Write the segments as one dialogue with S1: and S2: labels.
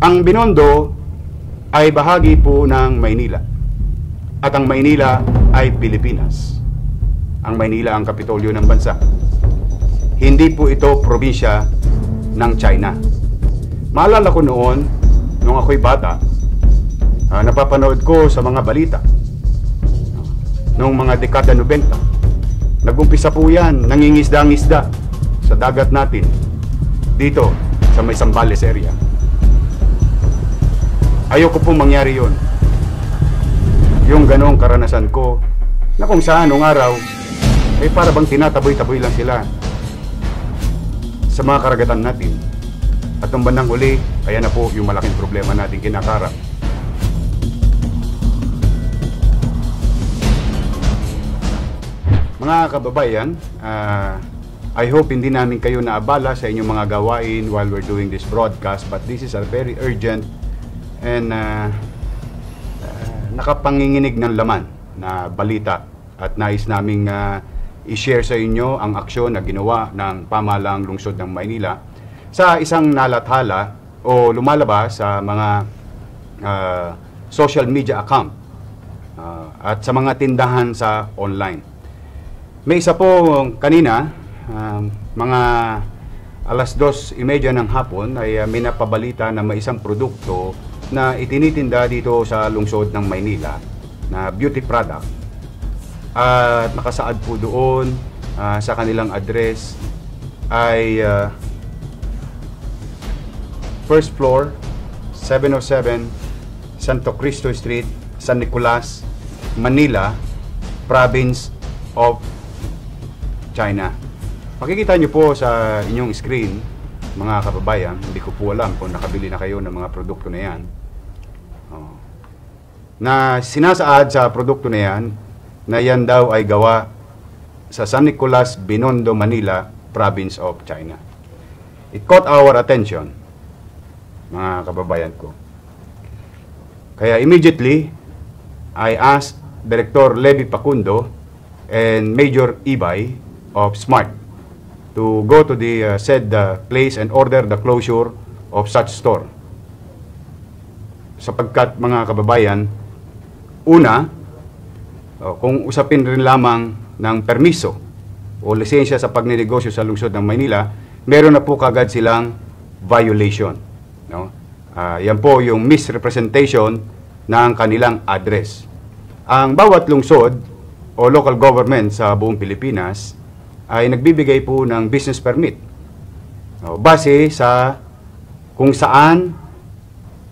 S1: Ang Binondo ay bahagi po ng Maynila. At ang Maynila ay Pilipinas. Ang Maynila ang kapitolyo ng bansa. Hindi po ito probinsya ng China. Maalala ko noon, nung ako'y bata, ah, napapanood ko sa mga balita noong mga dekada 90. Nagumpisa po yan, nangingisda-ngisda sa dagat natin dito sa may Sambales area. Ayoko po mangyari yon. Yung ganong karanasan ko na kung saan nung araw ay para bang tinataboy-taboy lang sila sa mga karagatan natin. At nung bandang huli, ayan na po yung malaking problema natin kinakarap. Mga kababayan, ah, I hope hindi namin kayo naabala sa inyong mga gawain while we're doing this broadcast but this is a very urgent and ah, ah, nakapanginginig ng laman na balita at nais naming ah, i-share sa inyo ang aksyon na ginawa ng pamahalaang lungsod ng Maynila sa isang nalathala o lumalabas sa mga ah, social media account ah, at sa mga tindahan sa online. May isa po kanina, um, mga alas dos imedya ng hapon ay uh, may napabalita na may isang produkto na itinitinda dito sa lungsod ng Maynila na beauty product. At nakasaad po doon uh, sa kanilang address ay uh, first floor, 707 Santo Cristo Street, San Nicolas, Manila, province of China. Makikita nyo po sa inyong screen, mga kababayan, hindi ko po alam kung nakabili na kayo ng mga produkto na yan. Na sinasaad sa produkto na yan, na yan daw ay gawa sa San Nicolas, Binondo, Manila, province of China. It caught our attention, mga kababayan ko. Kaya immediately, I asked Director Levi Pacundo and Major Ibay of SMART to go to the uh, said uh, place and order the closure of such store. Sapagkat mga kababayan, una, oh, kung usapin rin lamang ng permiso o lisensya sa pagninegosyo sa lungsod ng Maynila, meron na po kagad silang violation. No? Uh, yan po yung misrepresentation ng kanilang address. Ang bawat lungsod o local government sa buong Pilipinas ay nagbibigay po ng business permit. No, base sa kung saan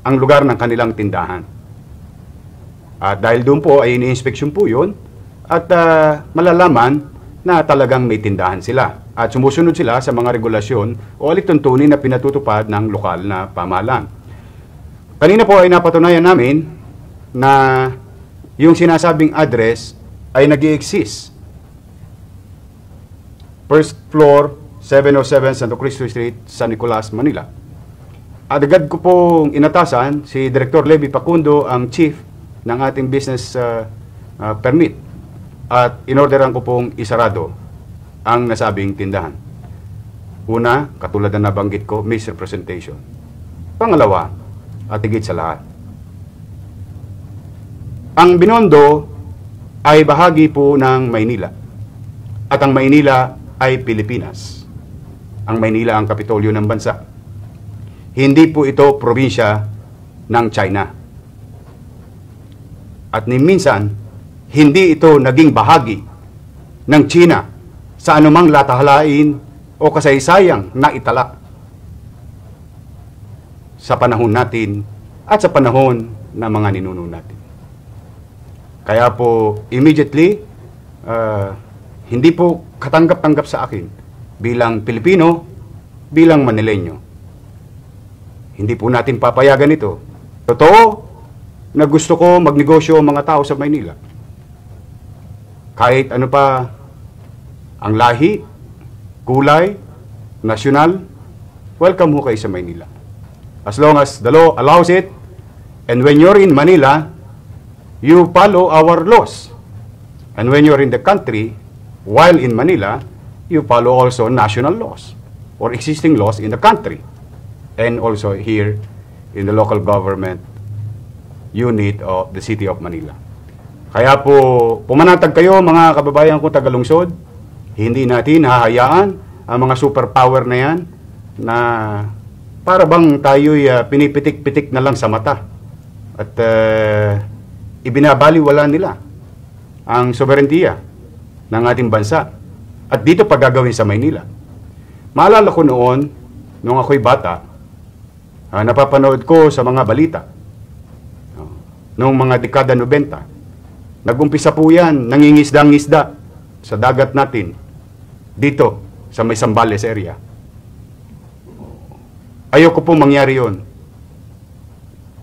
S1: ang lugar ng kanilang tindahan. At dahil doon po ay ini-inspection po yun at uh, malalaman na talagang may tindahan sila at sumusunod sila sa mga regulasyon o alituntunin na pinatutupad ng lokal na pamahalaan. Kanina po ay napatunayan namin na yung sinasabing address ay nag exist First floor, 707 Santo Cristo Street, San Nicolas, Manila. At agad ko pong inatasan si Director Levi Pacundo, ang chief ng ating business uh, uh, permit. At inorderan ko pong isarado ang nasabing tindahan. Una, katulad na nabanggit ko, misrepresentation. Pangalawa, at higit sa lahat. Ang Binondo ay bahagi po ng Maynila. At ang Maynila ay Pilipinas. Ang Maynila ang kapitolyo ng bansa. Hindi po ito probinsya ng China. At minsan, hindi ito naging bahagi ng China sa anumang latahalain o kasaysayang na italak sa panahon natin at sa panahon ng mga ninuno natin. Kaya po, immediately, uh, hindi po katanggap-tanggap sa akin bilang Pilipino, bilang Manileño. Hindi po natin papayagan ito. Totoo na gusto ko magnegosyo ang mga tao sa Maynila. Kahit ano pa ang lahi, kulay, nasyonal, welcome ho kayo sa Maynila. As long as the law allows it, and when you're in Manila, you follow our laws. And when you're in the country, While in Manila, you follow also national laws or existing laws in the country and also here in the local government unit of the City of Manila. Kaya po, pumanatag kayo mga kababayan ko tagalungsod, hindi natin hahayaan ang mga superpower na yan na para bang tayo'y ah, pinipitik-pitik na lang sa mata at uh, ibinabaliwala nila ang soberentiya ng ating bansa. At dito pa gagawin sa Maynila. Maalala ko noon, nung ako'y bata, ah, napapanood ko sa mga balita, noong mga dekada 90, nagumpisa po yan, nangingisda-ngisda sa dagat natin, dito, sa may Sambales area. Ayoko po mangyari yon.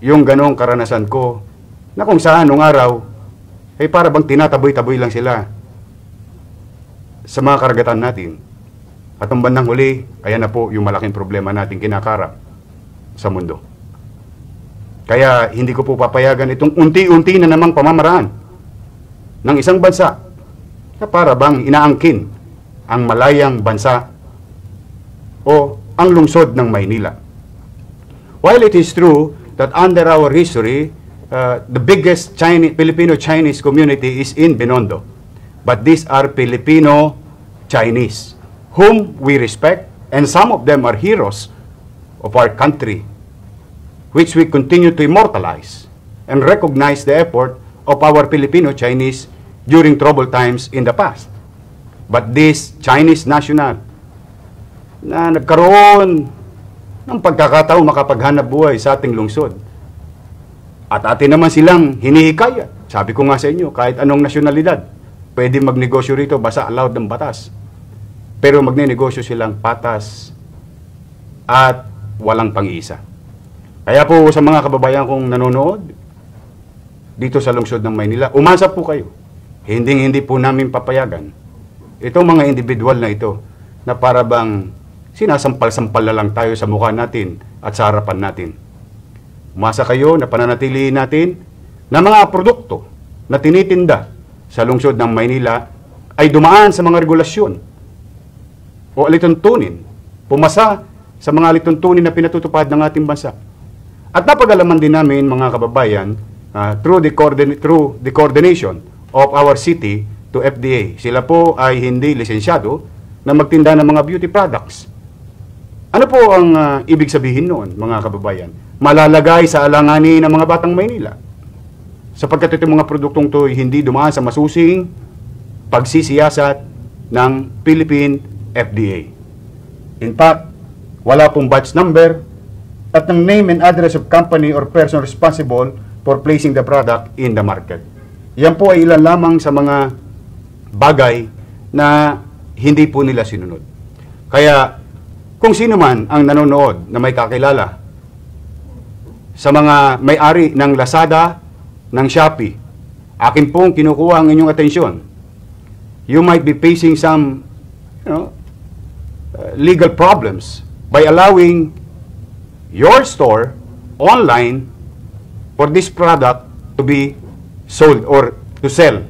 S1: Yung ganong karanasan ko, na kung saan nung araw, ay para bang tinataboy-taboy lang sila sa mga karagatan natin. At ang bandang huli, ayan na po yung malaking problema natin kinakarap sa mundo. Kaya hindi ko po papayagan itong unti-unti na namang pamamaraan ng isang bansa na para bang inaangkin ang malayang bansa o ang lungsod ng Maynila. While it is true that under our history, uh, the biggest Chinese, Filipino-Chinese community is in Binondo. But these are Filipino Chinese, whom we respect, and some of them are heroes of our country, which we continue to immortalize and recognize the effort of our Filipino Chinese during troubled times in the past. But this Chinese national na nagkaroon ng pagkakataon makapaghanap buhay sa ating lungsod. At atin naman silang hinihikayat. Sabi ko nga sa inyo, kahit anong nasyonalidad, pwede magnegosyo rito basta allowed ng batas. Pero magnenegosyo silang patas at walang pang-iisa. Kaya po sa mga kababayan kong nanonood dito sa lungsod ng Maynila, umasa po kayo. Hindi hindi po namin papayagan itong mga individual na ito na para bang sinasampal-sampal na lang tayo sa mukha natin at sa harapan natin. Umasa kayo na pananatilihin natin na mga produkto na tinitinda sa lungsod ng Maynila ay dumaan sa mga regulasyon o alituntunin, pumasa sa mga alituntunin na pinatutupad ng ating bansa. At napag-alaman din namin mga kababayan uh, through, the through the coordination of our city to FDA. Sila po ay hindi lisensyado na magtinda ng mga beauty products. Ano po ang uh, ibig sabihin noon, mga kababayan? Malalagay sa alanganin ng mga batang Maynila. Sapagkat itong mga produktong to hindi dumaan sa masusing pagsisiyasat ng Philippine FDA. In fact, wala pong batch number at ng name and address of company or person responsible for placing the product in the market. Yan po ay ilan lamang sa mga bagay na hindi po nila sinunod. Kaya kung sino man ang nanonood na may kakilala sa mga may-ari ng Lazada, ng Shopee, akin pong kinukuha ang inyong atensyon. You might be facing some you know, uh, legal problems by allowing your store online for this product to be sold or to sell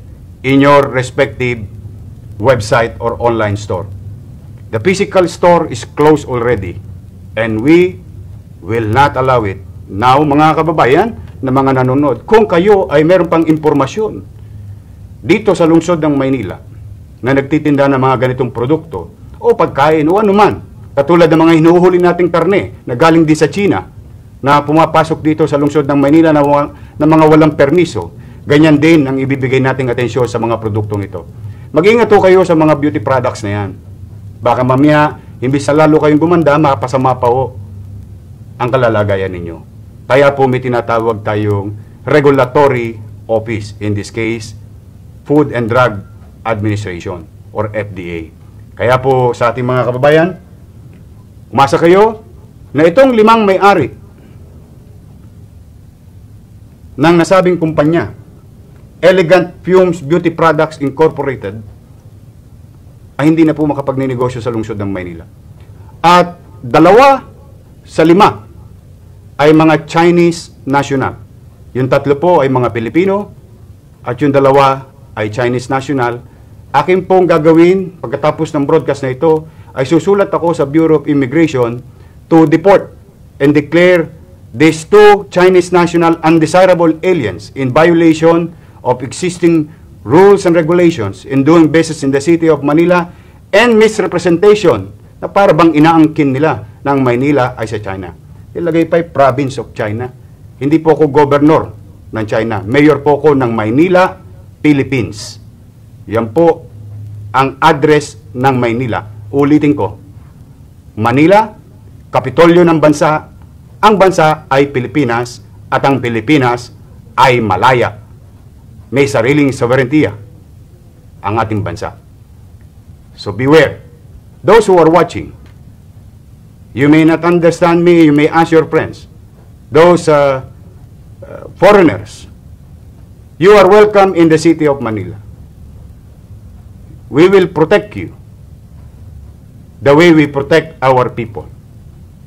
S1: in your respective website or online store. The physical store is closed already and we will not allow it. Now, mga kababayan na mga nanonood, kung kayo ay meron pang impormasyon dito sa lungsod ng Maynila na nagtitinda ng mga ganitong produkto o pagkain o anuman, katulad ng mga hinuhuli nating karne na galing din sa China na pumapasok dito sa lungsod ng Maynila na, na mga walang permiso, ganyan din ang ibibigay nating atensyon sa mga produktong ito. Mag-ingat po kayo sa mga beauty products na yan. Baka mamaya, imbis na lalo kayong gumanda, makapasama pa o ang kalalagayan ninyo. Kaya po may tinatawag tayong regulatory office, in this case, Food and Drug Administration or FDA. Kaya po sa ating mga kababayan, umasa kayo na itong limang may-ari ng nasabing kumpanya, Elegant Fumes Beauty Products Incorporated, ay hindi na po makapagninegosyo sa lungsod ng Maynila. At dalawa sa lima ay mga Chinese national. Yung tatlo po ay mga Pilipino at yung dalawa ay Chinese national. Akin pong gagawin pagkatapos ng broadcast na ito ay susulat ako sa Bureau of Immigration to deport and declare these two Chinese national undesirable aliens in violation of existing rules and regulations in doing business in the city of Manila and misrepresentation na para bang inaangkin nila ng Maynila ay sa China. Ilagay pa province of China. Hindi po ako governor ng China. Mayor po ako ng Maynila, Philippines. Yan po ang address ng Maynila. Ulitin ko. Manila, kapitolyo ng bansa. Ang bansa ay Pilipinas at ang Pilipinas ay Malaya. May sariling sovereignty ang ating bansa. So beware. Those who are watching, you may not understand me, you may ask your friends. Those uh, uh, foreigners, you are welcome in the city of Manila. We will protect you the way we protect our people.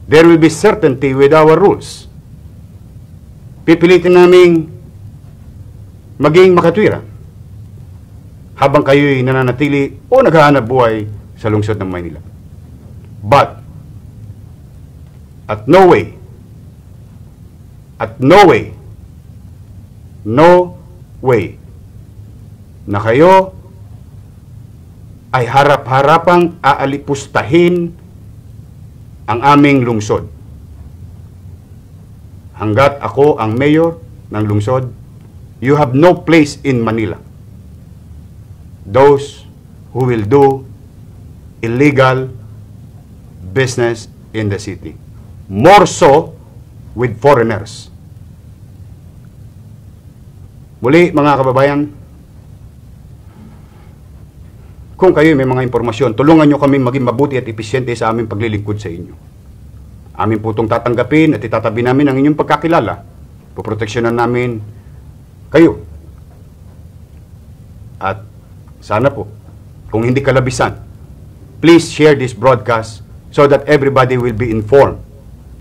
S1: There will be certainty with our rules. Pipilitin naming maging makatwiran habang kayo'y nananatili o naghahanap buhay sa lungsod ng Maynila. But, at no way, at no way, no way, na kayo ay harap-harapang aalipustahin ang aming lungsod. Hanggat ako ang mayor ng lungsod, you have no place in Manila. Those who will do illegal business in the city. More so with foreigners. Muli mga kababayan, kung kayo may mga impormasyon, tulungan nyo kami maging mabuti at episyente sa aming paglilingkod sa inyo. Amin po itong tatanggapin at itatabi namin ang inyong pagkakilala. Poproteksyonan namin kayo. At sana po, kung hindi kalabisan, please share this broadcast so that everybody will be informed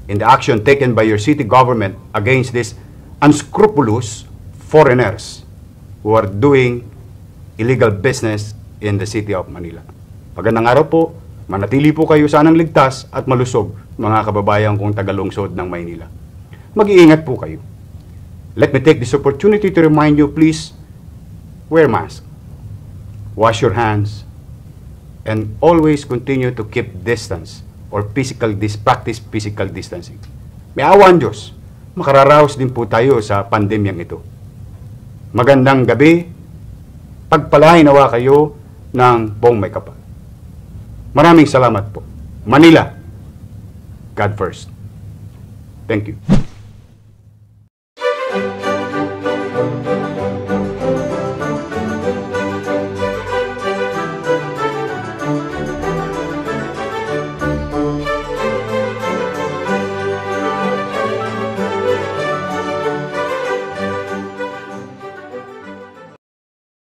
S1: in the action taken by your city government against these unscrupulous foreigners who are doing illegal business in the city of Manila. Magandang araw po, manatili po kayo sanang ligtas at malusog mga kababayan kong tagalungsod ng Maynila. Mag-iingat po kayo. Let me take this opportunity to remind you, please, wear mask, wash your hands, and always continue to keep distance or physical dis practice physical distancing. May awan Diyos, makararaos din po tayo sa pandemyang ito. Magandang gabi, pagpalain nawa kayo ng buong may kapal. Maraming salamat po. Manila, God first. Thank you.